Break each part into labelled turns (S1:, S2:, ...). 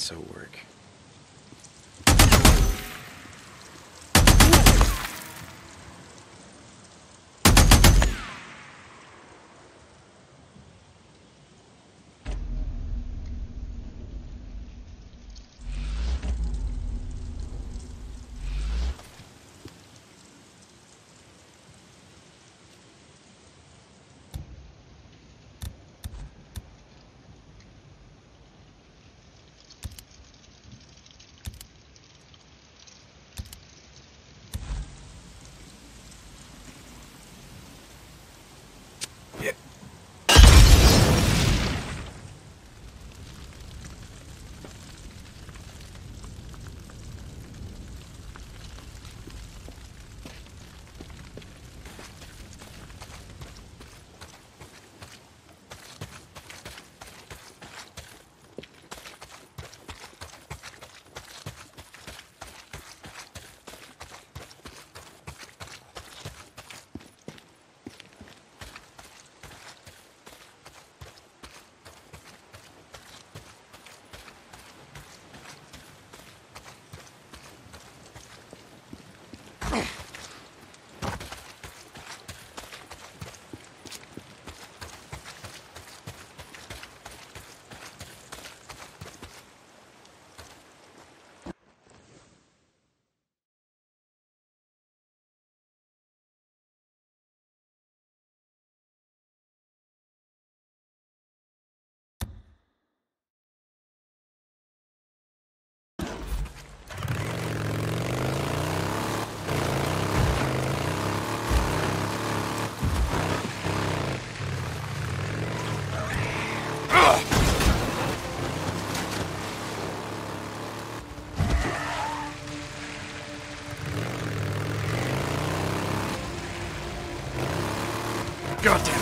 S1: This'll work. God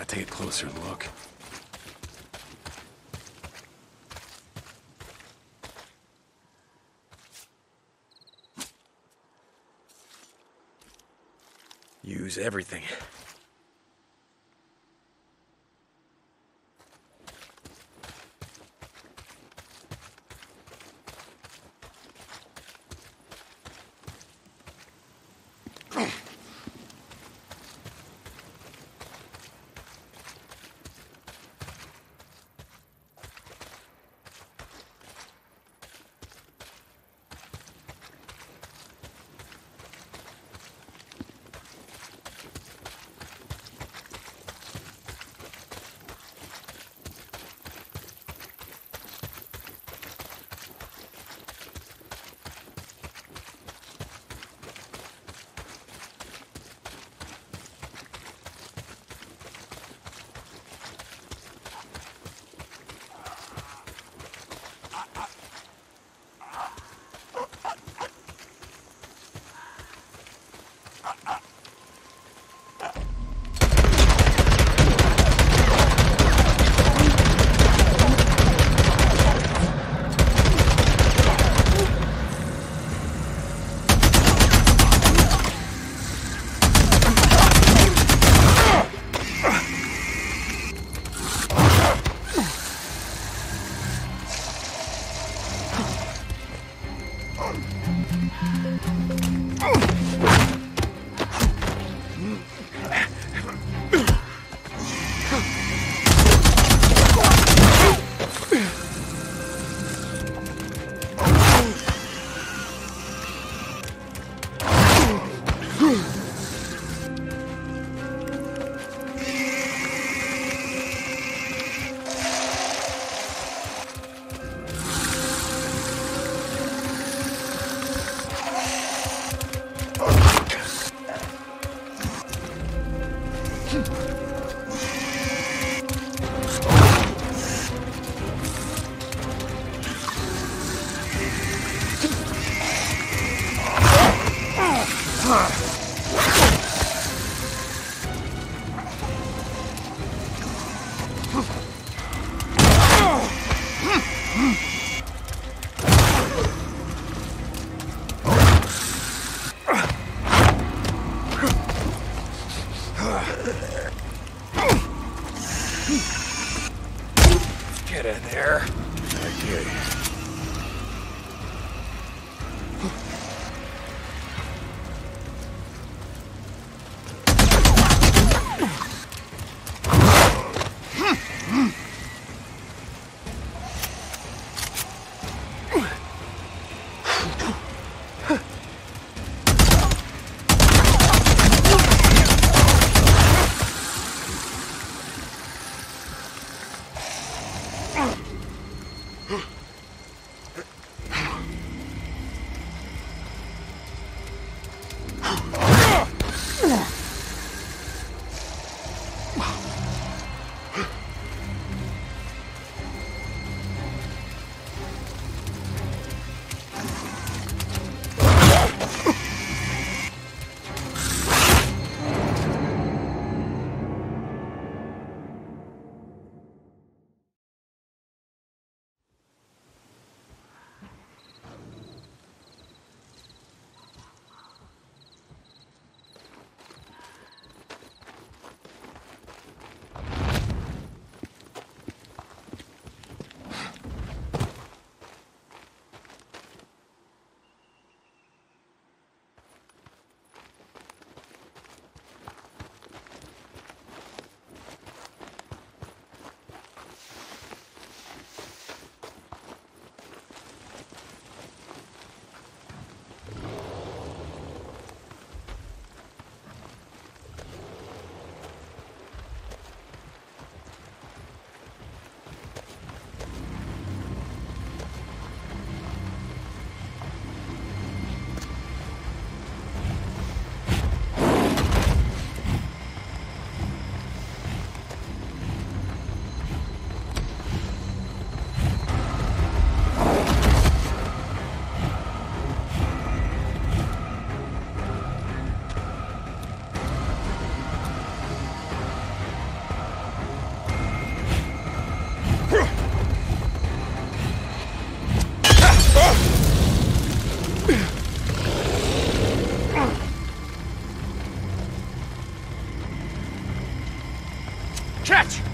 S1: Gotta take a closer look. Use everything.
S2: Oh.
S1: Catch!